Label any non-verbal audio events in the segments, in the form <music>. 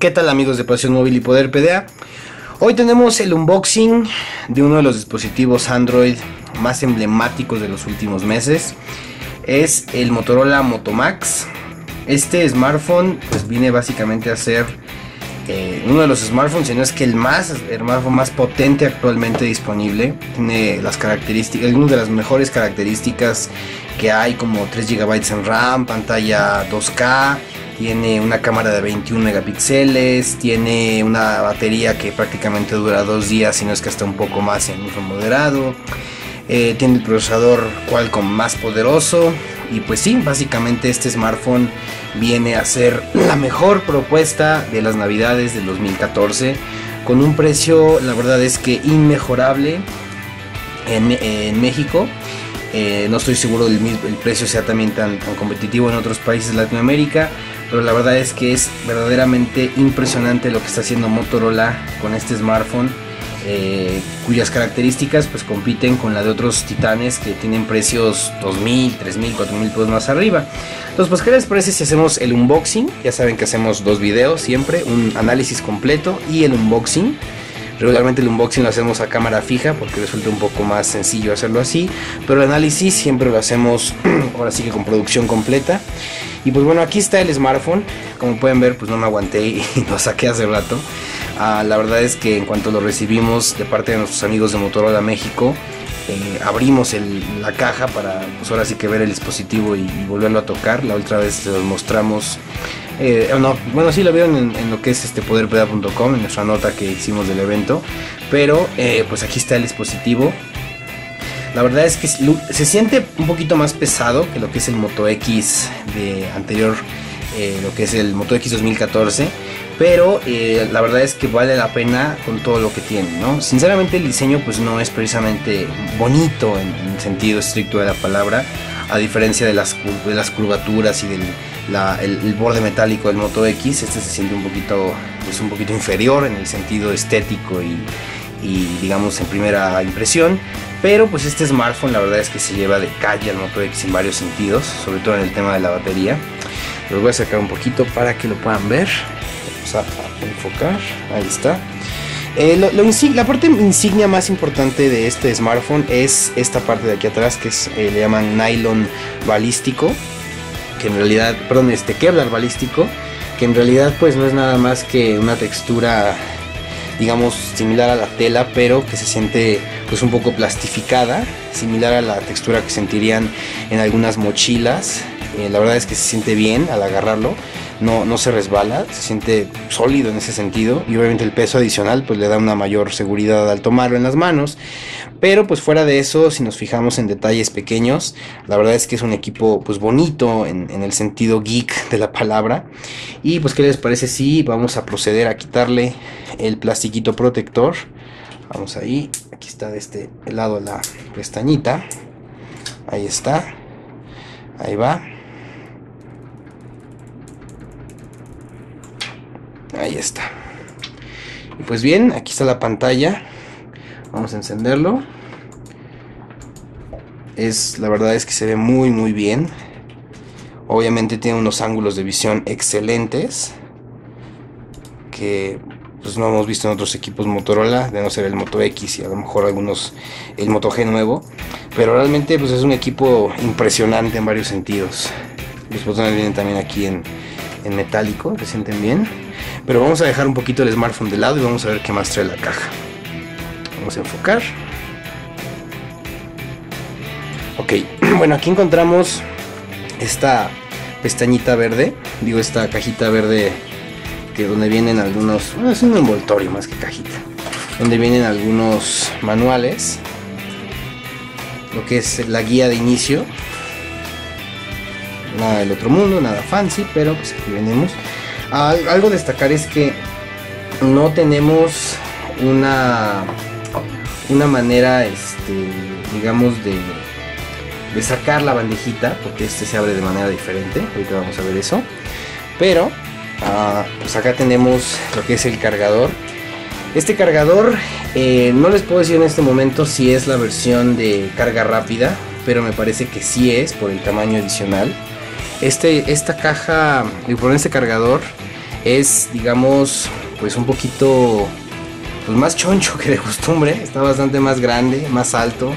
¿Qué tal amigos de Pasión Móvil y Poder PDA? Hoy tenemos el unboxing de uno de los dispositivos Android más emblemáticos de los últimos meses. Es el Motorola Moto Max. Este smartphone pues viene básicamente a ser eh, uno de los smartphones, si no es que el más el smartphone más potente actualmente disponible. Tiene las características, algunas de las mejores características que hay como 3 GB en RAM, pantalla 2K, tiene una cámara de 21 megapíxeles, tiene una batería que prácticamente dura dos días, si no es que hasta un poco más en uso moderado. Eh, tiene el procesador Qualcomm más poderoso y pues sí, básicamente este smartphone viene a ser <clears throat> la mejor propuesta de las navidades del 2014 con un precio la verdad es que inmejorable en, México. Eh, no estoy seguro del el precio sea también tan, tan competitivo en otros países de Latinoamérica, pero la verdad es que es verdaderamente impresionante lo que está haciendo Motorola con este smartphone. Eh, cuyas características pues compiten con la de otros titanes que tienen precios 2.000, 3.000, 4.000 pesos más arriba. Entonces pues qué les parece si hacemos el unboxing, ya saben que hacemos dos videos siempre, un análisis completo y el unboxing. Regularmente el unboxing lo hacemos a cámara fija porque resulta un poco más sencillo hacerlo así, pero el análisis siempre lo hacemos <clears throat> ahora sí que con producción completa. Y pues bueno, aquí está el smartphone. Como pueden ver, pues no me aguanté y <laughs> lo saqué hace rato. Ah, la verdad es que en cuanto lo recibimos de parte de nuestros amigos de Motorola México, eh, abrimos la caja para pues ahora sí que ver el dispositivo y, volverlo a tocar. La otra vez los mostramos. Eh, no, bueno, sí lo vieron en, lo que es este poderpeda.com, en nuestra nota que hicimos del evento. Pero eh, pues aquí está el dispositivo. La verdad es que se siente un poquito más pesado que lo que es el Moto X de anterior, eh, lo que es el Moto X 2014. Pero eh, la verdad es que vale la pena con todo lo que tiene, ¿no? Sinceramente el diseño pues no es precisamente bonito en, el sentido estricto de la palabra, a diferencia de las, de las curvaturas y del el, borde metálico del Moto X. Este se siente un poquito, pues un poquito inferior en el sentido estético y, y digamos en primera impresión. Pero pues este smartphone la verdad es que se lleva de calle al Moto X en varios sentidos, sobre todo en el tema de la batería. Los voy a sacar un poquito para que lo puedan ver. Vamos a, enfocar, ahí está. Eh, la parte insignia más importante de este smartphone es esta parte de aquí atrás que es, eh, le llaman nylon balístico, que en realidad, perdón, este Kevlar balístico, que en realidad pues no es nada más que una textura digamos similar a la tela pero que se siente pues un poco plastificada similar a la textura que sentirían en algunas mochilas eh, la verdad es que se siente bien al agarrarlo no, no se resbala se siente sólido en ese sentido y obviamente el peso adicional pues le da una mayor seguridad al tomarlo en las manos pero pues fuera de eso, si nos fijamos en detalles pequeños, la verdad es que es un equipo pues bonito en, el sentido geek de la palabra. Y pues qué les parece si vamos a proceder a quitarle el plastiquito protector. Vamos ahí, aquí está de este lado la pestañita. Ahí está. Ahí va. Ahí está. Y pues bien, aquí está la pantalla Vamos a encenderlo. Es, la verdad es que se ve muy muy bien. Obviamente tiene unos ángulos de visión excelentes. Que pues no hemos visto en otros equipos Motorola, de no ser el Moto X y a lo mejor algunos el Moto G nuevo, pero realmente pues es un equipo impresionante en varios sentidos. Los botones vienen también aquí en, en metálico, se sienten bien, pero vamos a dejar un poquito el smartphone de lado y vamos a ver qué más trae la caja. Vamos a enfocar. Ok, <clears throat> bueno, aquí encontramos esta pestañita verde, digo esta cajita verde que donde vienen algunos, es un envoltorio más que cajita, donde vienen algunos manuales, lo que es la guía de inicio, nada del otro mundo, nada fancy, pero pues aquí venimos. Algo destacar es que no tenemos una una manera, este, digamos, de, sacar la bandejita, porque este se abre de manera diferente, ahorita vamos a ver eso. Pero, ah, pues acá tenemos lo que es el cargador. Este cargador, eh, no les puedo decir en este momento si es la versión de carga rápida, pero me parece que sí es por el tamaño adicional. Este, esta caja, por este cargador, es digamos pues un poquito pues más choncho que de costumbre, está bastante más grande, más alto,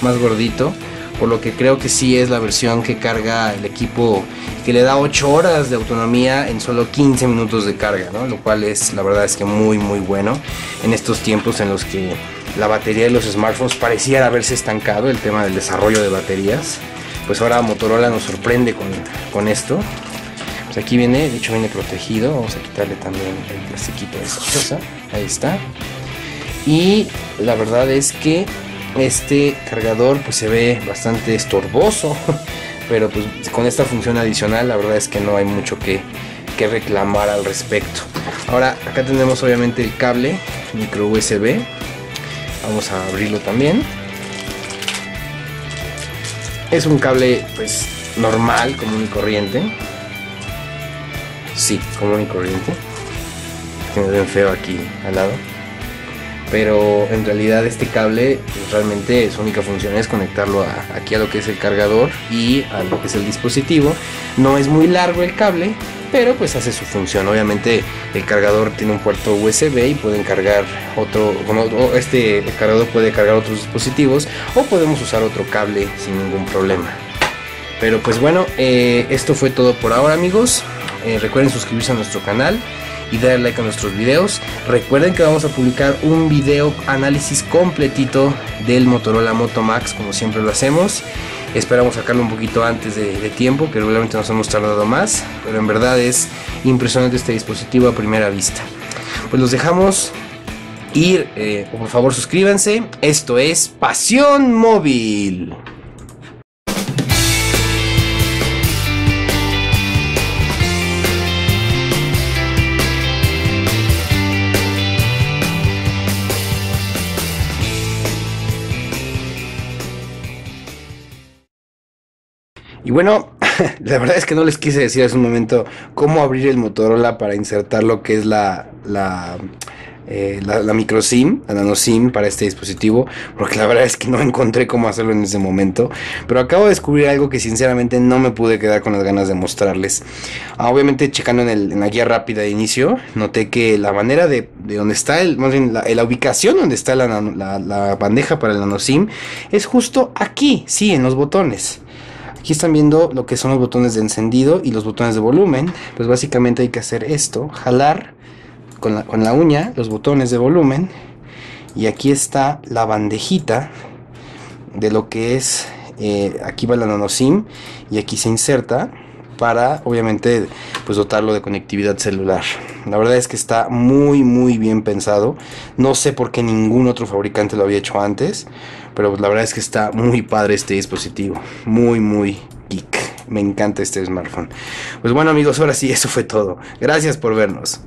más gordito, por lo que creo que sí es la versión que carga el equipo que le da 8 horas de autonomía en solo 15 minutos de carga, ¿no? lo cual es la verdad es que muy muy bueno en estos tiempos en los que la batería de los smartphones pareciera haberse estancado, el tema del desarrollo de baterías, pues ahora Motorola nos sorprende con, con esto. Pues aquí viene, de hecho viene protegido, vamos a quitarle también el plastiquito de esa cosa, ahí está. Y la verdad es que este cargador pues se ve bastante estorboso, <laughs> pero pues con esta función adicional la verdad es que no hay mucho que, que reclamar al respecto. Ahora acá tenemos obviamente el cable micro USB Vamos a abrirlo también. Es un cable pues normal, común y corriente. Sí, común y corriente. Que me ven feo aquí al lado. Pero en realidad este cable realmente su única función es conectarlo aquí a lo que es el cargador y a lo que es el dispositivo. No es muy largo el cable, pero pues hace su función. Obviamente el cargador tiene un puerto USB y pueden cargar otro, este cargador puede cargar otros dispositivos o podemos usar otro cable sin ningún problema. Pero pues bueno, eh, esto fue todo por ahora amigos. Eh, recuerden suscribirse a nuestro canal y darle like a nuestros videos. Recuerden que vamos a publicar un video análisis completito del Motorola Moto Max como siempre lo hacemos. Esperamos sacarlo un poquito antes de, tiempo, que regularmente nos hemos tardado más, pero en verdad es impresionante este dispositivo a primera vista. Pues los dejamos ir, eh, por favor suscríbanse. Esto es Pasión Móvil. Y bueno, <laughs> la verdad es que no les quise decir hace un momento cómo abrir el Motorola para insertar lo que es la, la, eh, la, micro SIM, la nano SIM para este dispositivo, porque la verdad es que no <laughs> encontré cómo hacerlo en ese momento. Pero acabo de descubrir algo que sinceramente no me pude quedar con las ganas de mostrarles. Ah, obviamente, checando en, la guía rápida de inicio, noté que la manera de, de donde está, el, más bien la, la ubicación donde está la, la bandeja para el nano SIM es justo aquí, sí, en los botones. Aquí están viendo lo que son los botones de encendido y los botones de volumen. Pues básicamente hay que hacer esto, jalar con la, uña los botones de volumen. Y aquí está la bandejita de lo que es, eh, aquí va la nano SIM y aquí se inserta para obviamente pues dotarlo de conectividad celular. La verdad es que está muy muy bien pensado. No sé por qué ningún otro fabricante lo había hecho antes, pero pues, la verdad es que está muy padre este dispositivo, muy muy geek. Me encanta este smartphone. Pues bueno amigos, ahora sí, eso fue todo. Gracias por vernos.